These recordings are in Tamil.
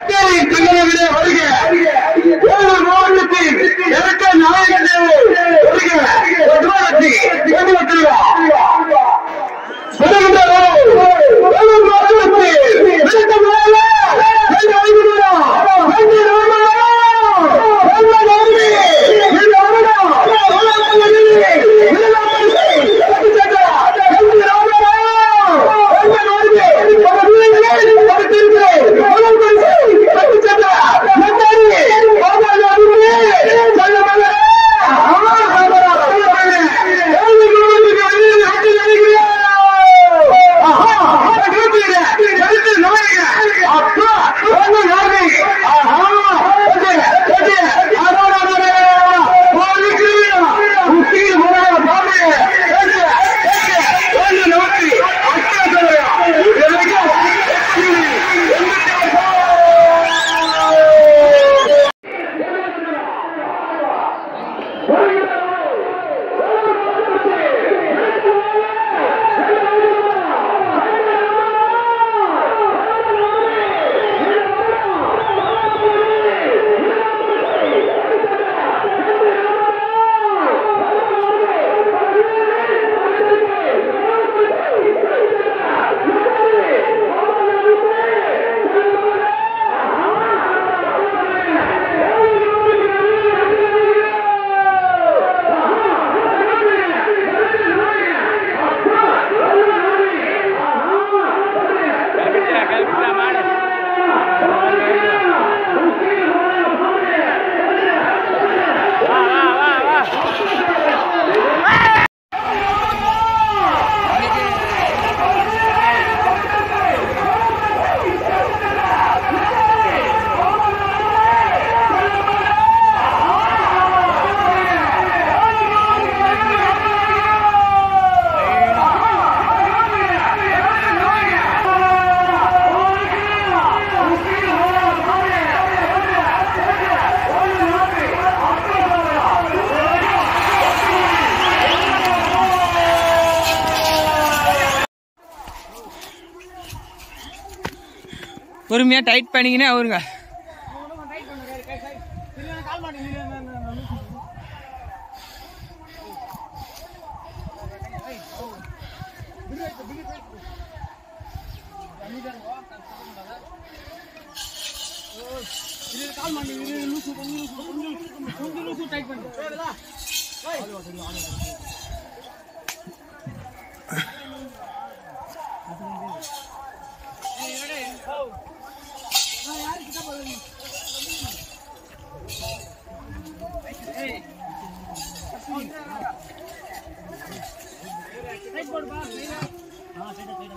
கல்லூரியிலே வருக வேலூர் மாவட்டத்தில் இரட்ட நாயகத்தை வருக வருகின்ற பொறுமையாக டைட் பண்ணிக்கினே அவருங்க. கால் மாட்டி லூசு கொஞ்சம் லூசு கொஞ்சம் லூசு கொஞ்சம் லூசு டைட் பண்ணு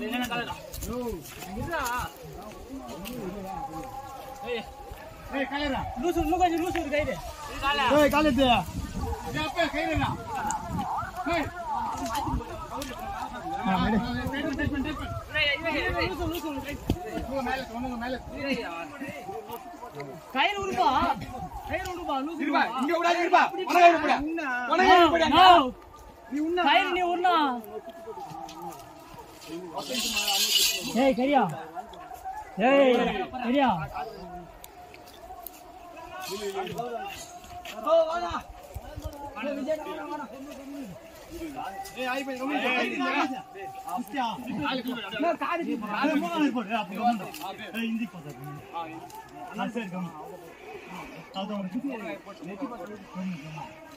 என்னென்ன கலரா இதுரா ஏய். நீ உண்ணா. கயிறு நீ உண்ணா. ஏய் கரியா ஏய் கரியா இந்த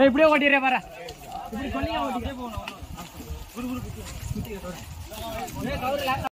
இப்படியே ஓட்டிடுறேன் பாரு. இப்படி சொல்லி ஓட்டிட்டே போகணும்